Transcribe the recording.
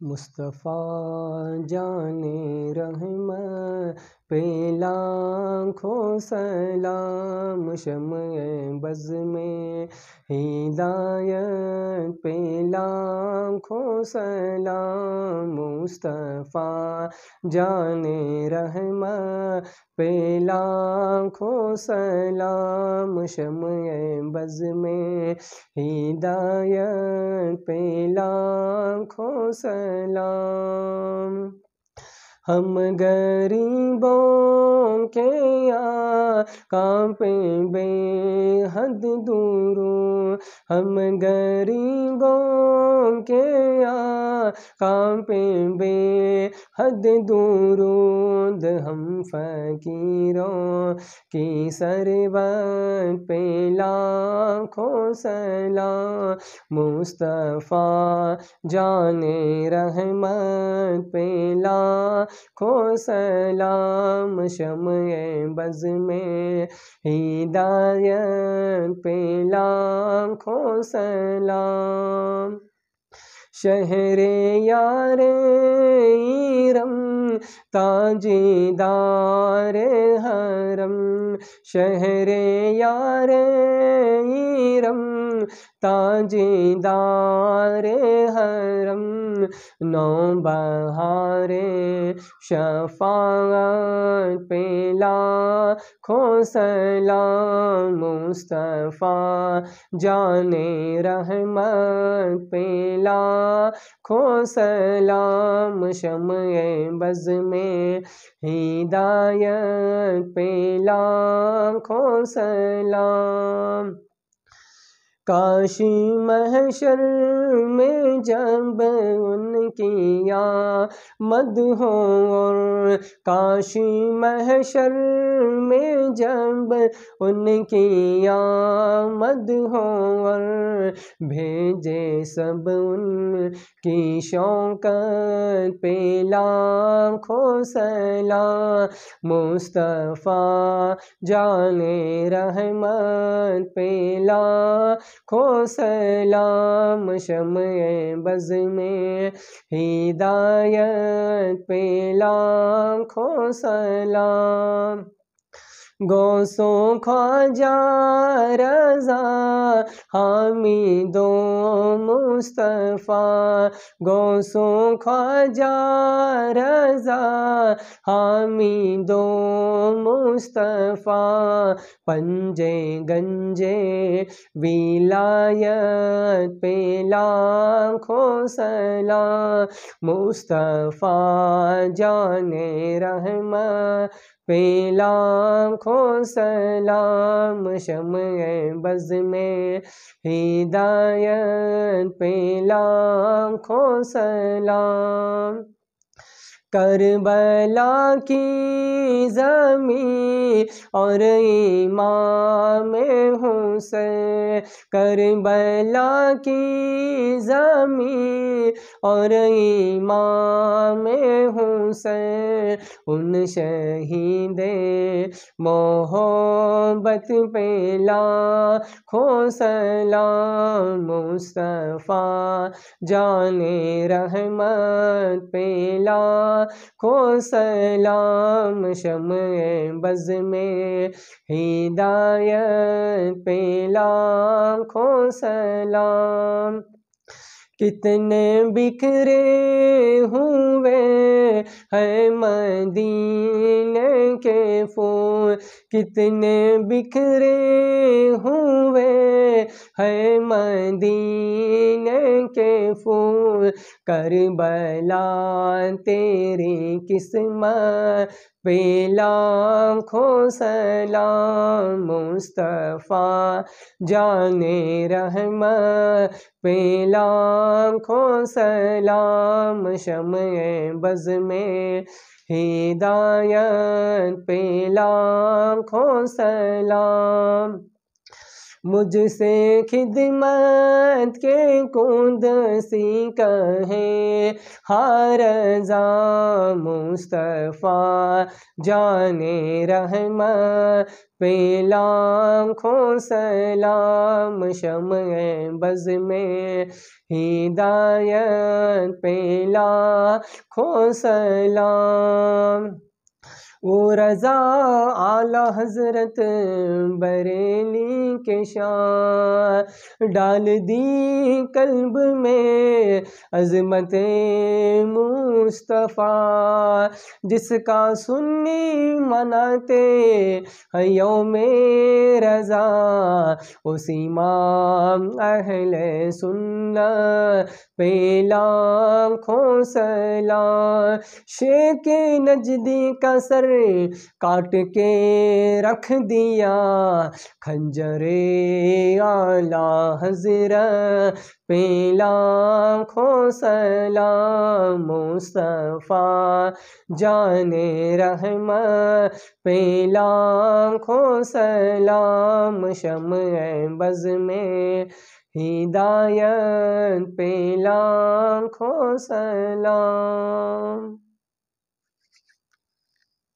मुस्तफ़ा जाने रहम पे लाखों सलाम शम बज़ में हिदायत पे लाखों सलाम मुस्तफ़ा, जाने रहम पे लाखों सलाम शम बज़ में हिदायत पे लाखों सलाम। हम गरीबों के या कांपे बेहद दूरों हम गरीबों के या कांपे बेहद दूरूद हम फ़कीरों की सरबत पे लाखों सलाम। मुस्तफ़ा जाने रहमत पे लाखों सलाम। शम बज़ में हिदायत पे लाखों सलाम। शहरे यारे ताजीदार हरम शहरे यार ईरम। ताजीदार हरम नौ बहारे शफात पे लाखों सलाम मुस्तफ़ा जाने रहमत पे लाखों सलाम शम बज़ में हिदायत पे लाखों काशी महशर में जब उनकी या मद हो और काशी महशर में जब उनकी या मद हो और भेजे सब उनकी शौकत पे लाखों सलाम मुस्तफ़ा जाने रहमत पे ला खो सलाम शम बज़ में हिदायत पे लाखों सलाम गौसों ख्वाजा रजा, हामी दो मुस्तफ़ा। गौसों ख्वाजा रजा, हामी दो मुस्तफ़ा। पंजे गंजे विलायत पे लाखों सलाम मुस्तफ़ा जाने रहमत पे लाखों सलाम शम बज़ में। हिदायत पे खो सलाम। करबला की ज़मी और इमाम हुसैन करबला की ज़मी और इमाम हुसैन, उन शहीद मोहब्बत पे लाखों सलाम मुस्तफ़ा, जाने रहमत पे ला शम बज़ में हिदायत पे लाखों सलाम। कितने बिखरे हुए है मदीने के फूल। कितने बिखरे हुए है मदीने के फूल। करबला तेरी किस्मत पे लाखों मुस्तफ़ा, जाने रहमत पे लाखों सलाम शम बज़ में हिदायत पे लाखों मुझसे खिदमत के कूद सी कहे हार जा मुस्तफ़ा, जाने रहमा पेलाम खो सलाम, शम बज में हिदायत पेला खो सलाम। वो रज़ा आला हज़रत बरेली के शान। डाल दी कल्ब में अजमत मुस्तफ़ा। जिसका सुन्नी मनाते हयों में रज़ा। उस इमाम अहल सुन्ना पेला खो सला शेख नजदी का सर काट के रख दिया। खंजरे आला हजरा, पेला खो सलाम मुस्तफ़ा, जाने रहमा, पेला खो सलाम शम बज में। हिदायत, पेला खो सलाम